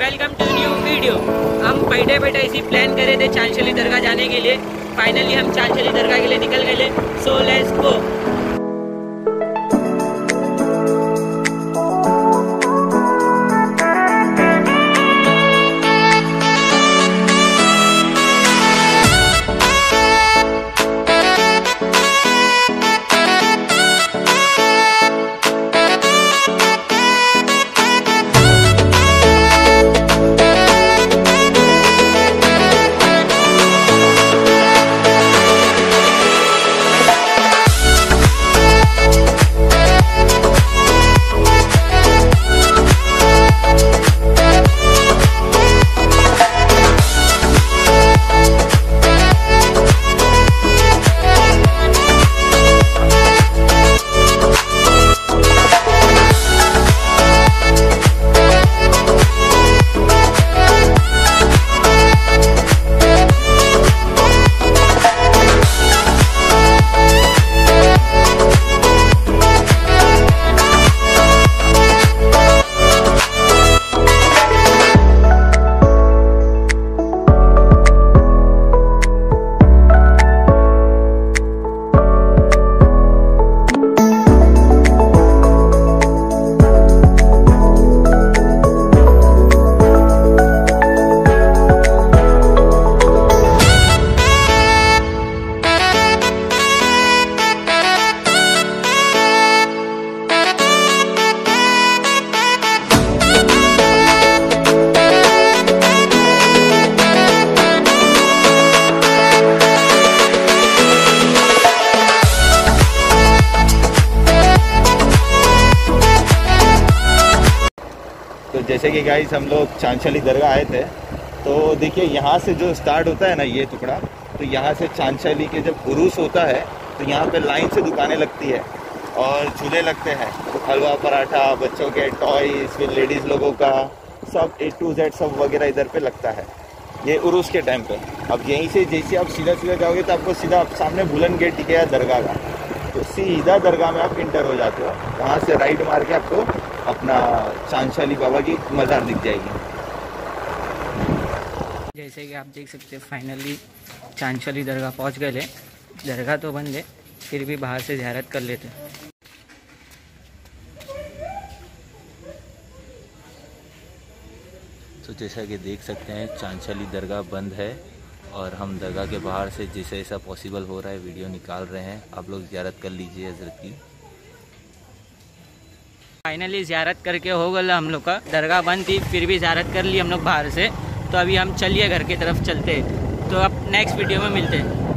Welcome to new video. हम बैठे बैठे इसी प्लान करे थे चांचली दरगाह जाने के लिए। फाइनली हम चांचली दरगाह के लिए निकल गए सो लेट्स गो तो जैसे कि गाइस हम लोग चांचली दरगाह आए थे तो देखिए यहाँ से जो स्टार्ट होता है ना ये टुकड़ा तो यहाँ से चांचली के जब उरूस होता है तो यहाँ पे लाइन से दुकानें लगती है और झूले लगते हैं। हलवा पराठा, बच्चों के टॉयज फिर लेडीज़ लोगों का, सब ए टू जेड सब वगैरह इधर पे लगता है। ये उरूस के टाइम पे। अब यहीं से जैसे आप सीधा सीधा जाओगे तो आपको सीधा आप सामने भूलन गेट दिखेगा दरगाह का। तो सीधा दरगाह में आप इंटर हो जाते हो। वहाँ से राइट मार के आपको अपना चांदशाली बाबा की मज़ार दिख जाएगी। जैसे कि आप देख सकते हैं फाइनली चांचली दरगाह पहुँच गए दरगाह तो बंद है फिर भी बाहर से ज़्यारत कर लेते तो जैसा कि देख सकते हैं चांचली दरगाह बंद है और हम दरगाह के बाहर से जैसे ऐसा पॉसिबल हो रहा है वीडियो निकाल रहे हैं। आप लोग ज़्यारत कर लीजिए हज़रत की। फाइनली ज़्यारत करके हो गया हम लोग का दरगाह बंद थी फिर भी ज़्यारत कर ली हम लोग बाहर से तो अभी हम चलिए घर की तरफ़ चलते तो अब नेक्स्ट वीडियो में मिलते हैं